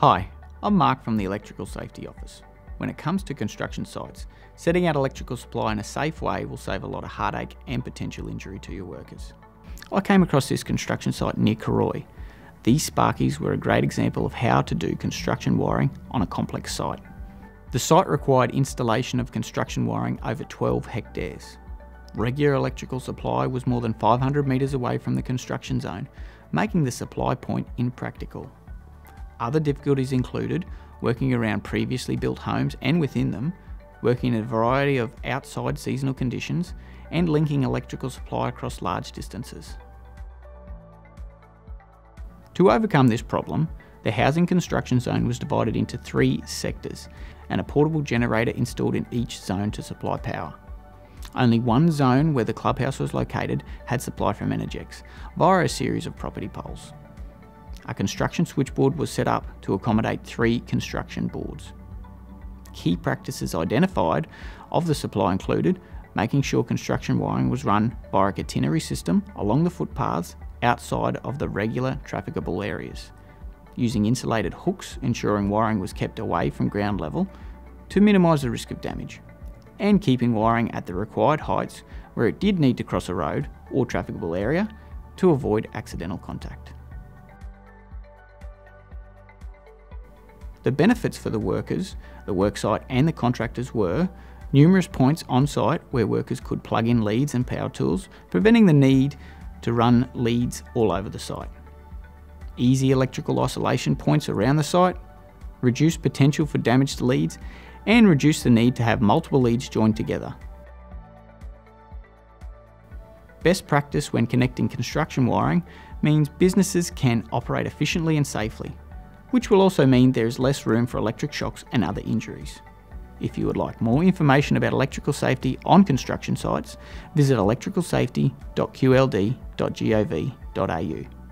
Hi, I'm Mark from the Electrical Safety Office. When it comes to construction sites, setting out electrical supply in a safe way will save a lot of heartache and potential injury to your workers. I came across this construction site near Cooroy. These sparkies were a great example of how to do construction wiring on a complex site. The site required installation of construction wiring over 12 hectares. Regular electrical supply was more than 500 metres away from the construction zone, making the supply point impractical. Other difficulties included working around previously built homes and within them, working in a variety of outside seasonal conditions, and linking electrical supply across large distances. To overcome this problem, the housing construction zone was divided into three sectors and a portable generator installed in each zone to supply power. Only one zone where the clubhouse was located had supply from Energex via a series of property poles a construction switchboard was set up to accommodate three construction boards. Key practices identified of the supply included making sure construction wiring was run via a catenary system along the footpaths outside of the regular trafficable areas, using insulated hooks ensuring wiring was kept away from ground level to minimise the risk of damage, and keeping wiring at the required heights where it did need to cross a road or trafficable area to avoid accidental contact. The benefits for the workers, the worksite and the contractors were numerous points on site where workers could plug in leads and power tools, preventing the need to run leads all over the site. Easy electrical isolation points around the site, reduce potential for damage to leads, and reduce the need to have multiple leads joined together. Best practice when connecting construction wiring means businesses can operate efficiently and safely, which will also mean there is less room for electric shocks and other injuries. If you would like more information about electrical safety on construction sites, visit electricalsafety.qld.gov.au.